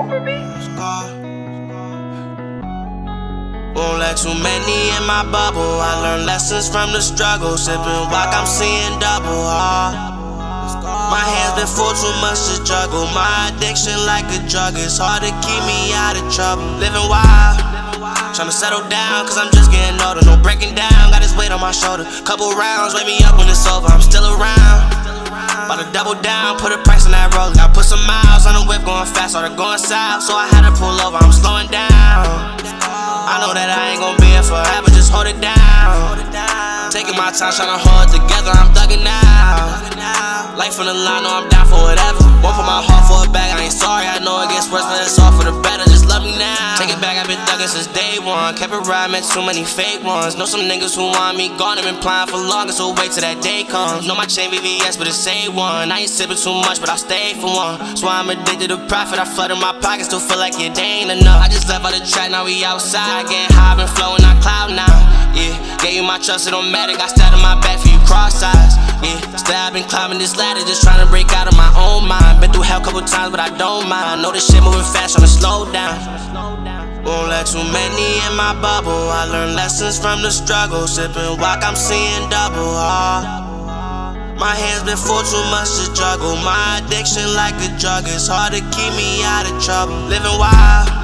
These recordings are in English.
Won't let too many in my bubble. I learned lessons from the struggle. Sipping wock, I'm seeing double. My hands been full, too much to juggle. My addiction like a drug. It's hard to keep me out of trouble. Living wild. Tryna settle down, cause I'm just getting older. No breaking down, got this weight on my shoulder. Couple rounds, wake me up when it's over. I'm still around. About to double down, put a price on that roller. I put some miles on the whip, started going south. So I had to pull over, I'm slowing down. I know that I ain't gonna be here forever, just hold it down. Taking my time, trying to hold it together, I'm thugging now. Life on the line, know I'm down for whatever. Won't put my heart for a bag, I ain't sorry, I know it gets worse, but it's all for the better, just love me now. Take it back, I've been thugging since day one. Kept it right, met too many fake ones. Know some niggas who want me gone, have been playing for longer, so wait till that day comes. Know my chain VVS, but it's A1. I ain't sipping too much, but I stay for one. So I'm addicted to profit, I flood in my pockets, still feel like it ain't enough. I just left out the track, now we outside, getting high, been flowing, gave you my trust, it don't matter, got stabbed in my back for you cross eyes. Yeah, still I've been climbing this ladder, just trying to break out of my own mind. Been through hell a couple times, but I don't mind. Know this shit moving fast, trying to slow down. Won't let too many in my bubble. I learned lessons from the struggle. Sipping wock, I'm seeing double. Oh. My hands been full, too much to juggle. My addiction like a drug, it's hard to keep me out of trouble. Living wild.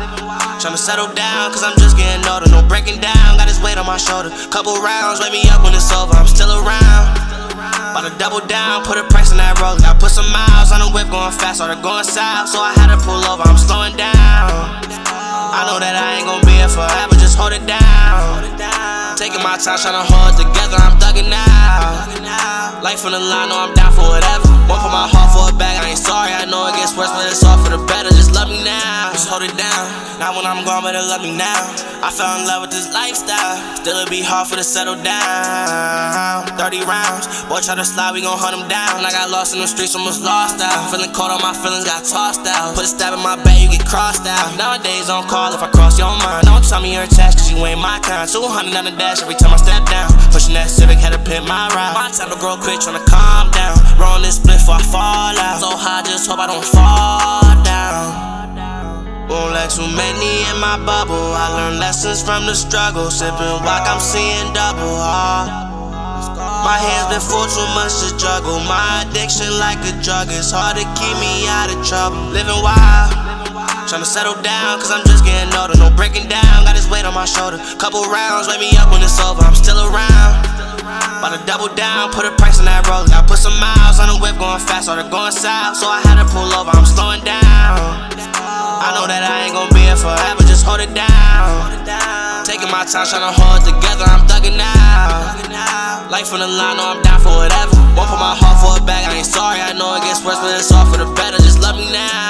Tryna settle down, cause I'm just getting older. No breaking down, got this weight on my shoulder. Couple rounds, wake me up when it's over. I'm still around. About to double down, put a price on that roller. I put some miles on the whip, going fast, started going south. So I had to pull over, I'm slowing down. I know that I ain't gonna be here forever, just hold it down. Taking my time, tryna hold it together, I'm thugging now. Life on the line, know I'm down for whatever. Won't put my heart for a bag, I ain't sorry, I know it gets worse, but it's all for the better. Hold it down. Not when I'm gone, better love me now. I fell in love with this lifestyle, still it be hard for to settle down. 30 rounds, boy try to slide, we gon' hunt him down. I got lost in the streets, almost lost out. Feeling caught on my feelings, got tossed out. Put a stab in my back, you get crossed out. Nowadays on call if I cross your mind. Don't tell me you're attached, cause you ain't my kind. 200 on the dash every time I step down. Pushing that Civic, had to pit my ride. My time to grow quick, tryna calm down. Roll this split before I fall out. So high, just hope I don't too many in my bubble. I learned lessons from the struggle. Sipping wock, I'm seeing double. Oh. My hands been full, too much to juggle. My addiction like a drug. It's hard to keep me out of trouble. Living wild. Tryna settle down, cause I'm just getting older. No breaking down, got this weight on my shoulder. Couple rounds, wake me up when it's over. I'm still around. About to double down, put a price on that roller. I put some miles on the whip, going fast, started going south. So I had to pull over, I'm slowing down. Forever, just hold it down. Taking my time, tryna hold it together, I'm thugging now. Life on the line, know I'm down for whatever. Won't put my heart for a bag, I ain't sorry, I know it gets worse, but it's all for the better, just love me now.